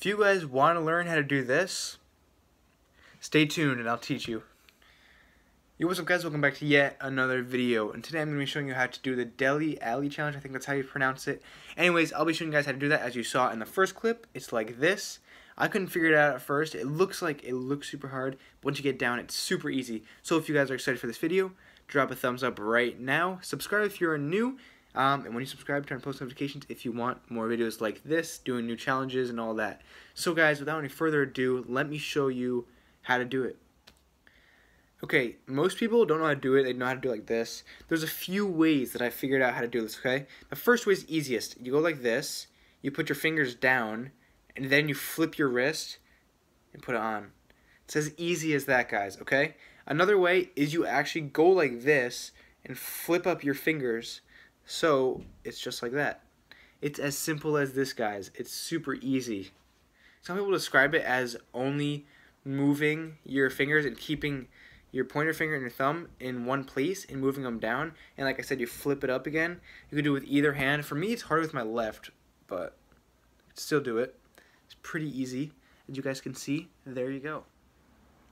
If you guys want to learn how to do this, stay tuned and I'll teach you. Yo, what's up guys, welcome back to yet another video, and today I'm going to be showing you how to do the Dele Alli Challenge, I think that's how you pronounce it. Anyways, I'll be showing you guys how to do that as you saw in the first clip, it's like this. I couldn't figure it out at first, it looks like it looks super hard, but once you get down, it's super easy. So if you guys are excited for this video, drop a thumbs up right now, subscribe if you're new, um, and when you subscribe, turn on post notifications if you want more videos like this, doing new challenges and all that. So guys, without any further ado, let me show you how to do it. Okay, most people don't know how to do it. They know how to do it like this. There's a few ways that I figured out how to do this, okay? The first way is easiest. You go like this, you put your fingers down, and then you flip your wrist and put it on. It's as easy as that, guys, okay? Another way is you actually go like this and flip up your fingers so it's just like that. It's as simple as this, guys. It's super easy. Some people describe it as only moving your fingers and keeping your pointer finger and your thumb in one place and moving them down. And like I said, you flip it up again. You can do it with either hand. For me, it's harder with my left, but still do it. It's pretty easy. As you guys can see, there you go.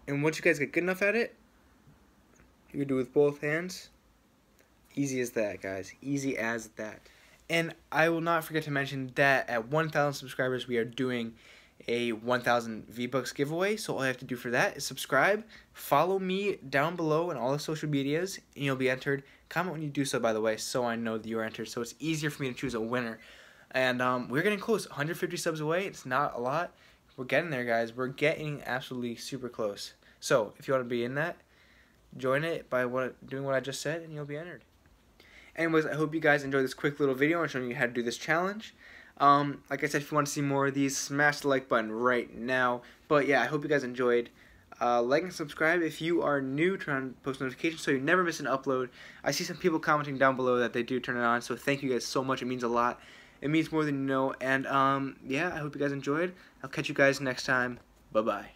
And once you guys get good enough at it, you can do it with both hands. Easy as that, guys. Easy as that. And I will not forget to mention that at 1,000 subscribers, we are doing a 1,000 V-Bucks giveaway. So all you have to do for that is subscribe, follow me down below on all the social medias, and you'll be entered. Comment when you do so, by the way, so I know that you are entered. So it's easier for me to choose a winner. And um, we're getting close. 150 subs away. It's not a lot. We're getting there, guys. We're getting absolutely super close. So if you want to be in that, join it by what doing what I just said, and you'll be entered. Anyways, I hope you guys enjoyed this quick little video on showing you how to do this challenge. Um, like I said, if you want to see more of these, smash the like button right now. But yeah, I hope you guys enjoyed. Uh, like and subscribe if you are new. Turn on post notifications so you never miss an upload. I see some people commenting down below that they do turn it on, so thank you guys so much. It means a lot. It means more than you know. And um, yeah, I hope you guys enjoyed. I'll catch you guys next time. Bye bye.